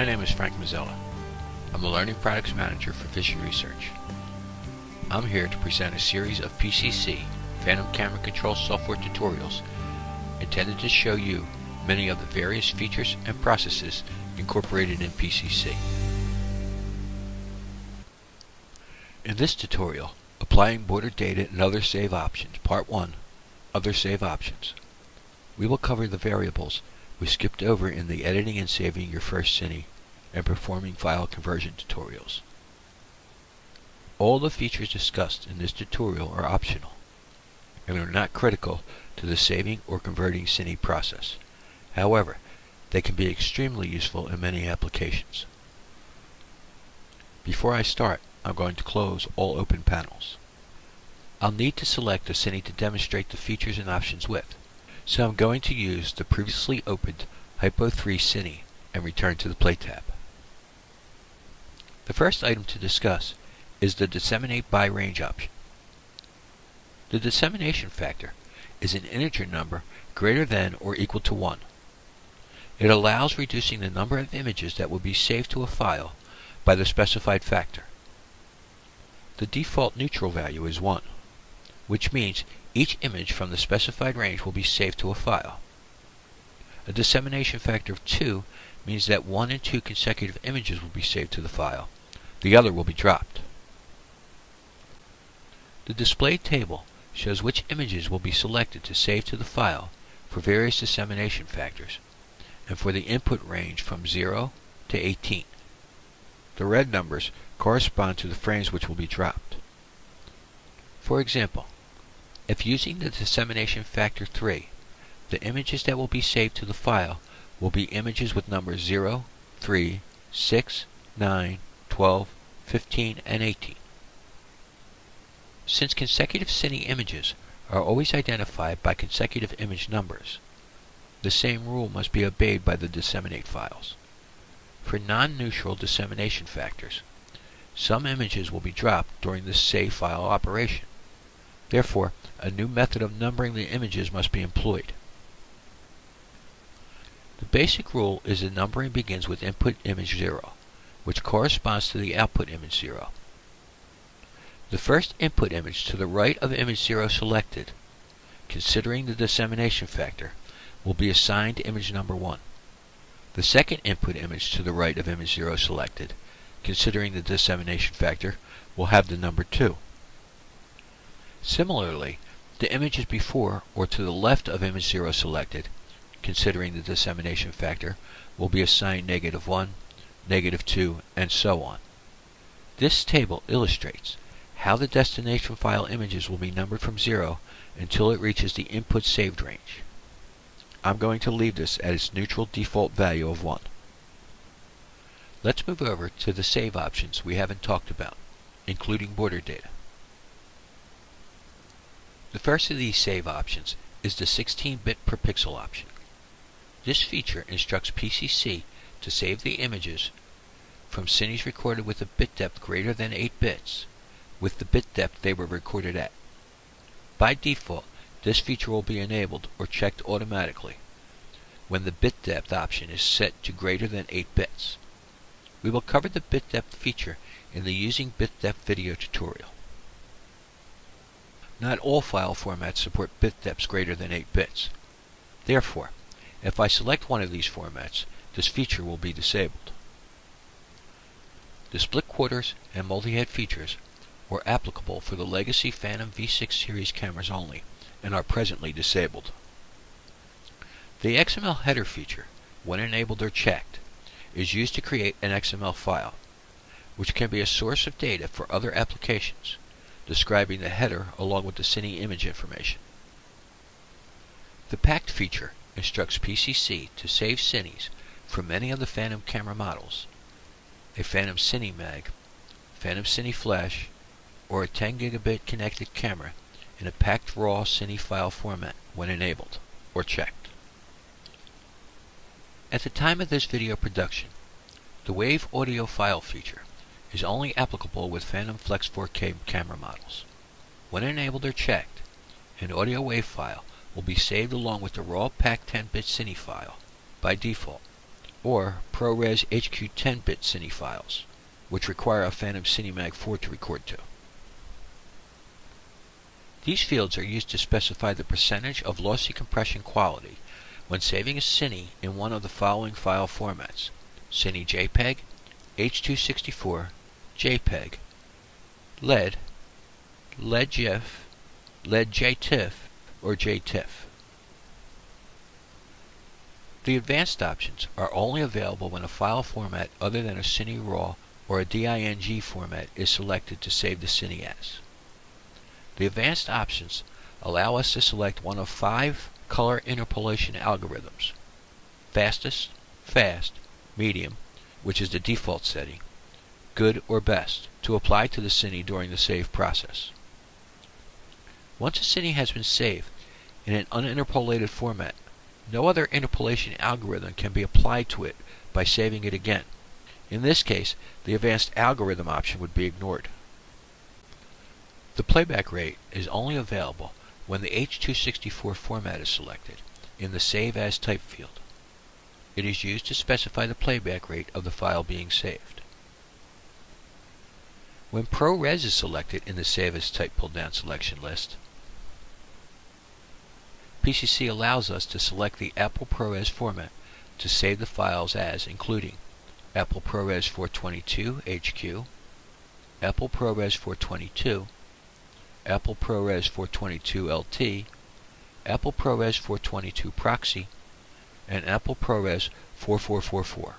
My name is Frank Mazzella. I'm the Learning Products Manager for Vision Research. I'm here to present a series of PCC Phantom Camera Control software tutorials intended to show you many of the various features and processes incorporated in PCC. In this tutorial, Applying Border Data and Other Save Options, Part 1, Other Save Options, we will cover the variables we skipped over in the editing and saving your first Cine and performing file conversion tutorials. All the features discussed in this tutorial are optional and are not critical to the saving or converting Cine process. However, they can be extremely useful in many applications. Before I start, I'm going to close all open panels. I'll need to select a Cine to demonstrate the features and options with. So I'm going to use the previously opened Hypo 3 Cine and return to the Play tab. The first item to discuss is the Decimate by Range option. The decimation factor is an integer number greater than or equal to 1. It allows reducing the number of images that will be saved to a file by the specified factor. The default neutral value is 1, which means each image from the specified range will be saved to a file. A decimation factor of 2 means that one and two consecutive images will be saved to the file. The other will be dropped. The display table shows which images will be selected to save to the file for various decimation factors and for the input range from 0 to 18. The red numbers correspond to the frames which will be dropped. For example, if using the decimation factor 3, the images that will be saved to the file will be images with numbers 0, 3, 6, 9, 12, 15, and 18. Since consecutive Cine images are always identified by consecutive image numbers, the same rule must be obeyed by the decimate files. For non-neutral decimation factors, some images will be dropped during the save file operation. Therefore, a new method of numbering the images must be employed. The basic rule is that numbering begins with input image 0, which corresponds to the output image 0. The first input image to the right of image 0 selected, considering the decimation factor, will be assigned image number 1. The second input image to the right of image 0 selected, considering the decimation factor, will have the number 2. Similarly, the images before or to the left of image 0 selected, considering the dissemination factor, will be assigned negative 1, negative 2, and so on. This table illustrates how the destination file images will be numbered from 0 until it reaches the input saved range. I'm going to leave this at its neutral default value of 1. Let's move over to the save options we haven't talked about, including border data. The first of these save options is the 16-bit per pixel option. This feature instructs PCC to save the images from cines recorded with a bit depth greater than 8 bits with the bit depth they were recorded at. By default, this feature will be enabled or checked automatically when the bit depth option is set to greater than 8 bits. We will cover the bit depth feature in the Using Bit Depth video tutorial. Not all file formats support bit depths greater than 8 bits. Therefore, if I select one of these formats, this feature will be disabled. The split quarters and multi-head features were applicable for the legacy Phantom V6 series cameras only and are presently disabled. The XML header feature, when enabled or checked, is used to create an XML file, which can be a source of data for other applications describing the header along with the Cine image information. The Packed feature instructs PCC to save Cines from any of the Phantom camera models, a Phantom Cine Mag, Phantom Cine Flash, or a 10 gigabit connected camera in a packed raw Cine file format when enabled or checked. At the time of this video production, the Wave Audio File feature is only applicable with Phantom Flex 4K camera models. When enabled or checked, an audio wave file will be saved along with the raw PAC 10-bit Cine file by default or ProRes HQ 10-bit Cine files, which require a Phantom CineMag 4 to record to. These fields are used to specify the percentage of lossy compression quality when saving a Cine in one of the following file formats, Cine JPEG, H.264, JPEG, LED, LED GIF, LED JTIFF, or JTIFF. The advanced options are only available when a file format other than a Cine RAW or a DNG format is selected to save the Cine as. The advanced options allow us to select one of five color interpolation algorithms. Fastest, fast, medium, which is the default setting, good or best, to apply to the Cine during the save process. Once a Cine has been saved in an uninterpolated format, no other interpolation algorithm can be applied to it by saving it again. In this case, the advanced algorithm option would be ignored. The playback rate is only available when the H.264 format is selected in the Save As Type field. It is used to specify the playback rate of the file being saved. When ProRes is selected in the Save As Type pull-down selection list, PCC allows us to select the Apple ProRes format to save the files as including Apple ProRes 422 HQ, Apple ProRes 422, Apple ProRes 422 LT, Apple ProRes 422 Proxy, and Apple ProRes 4444.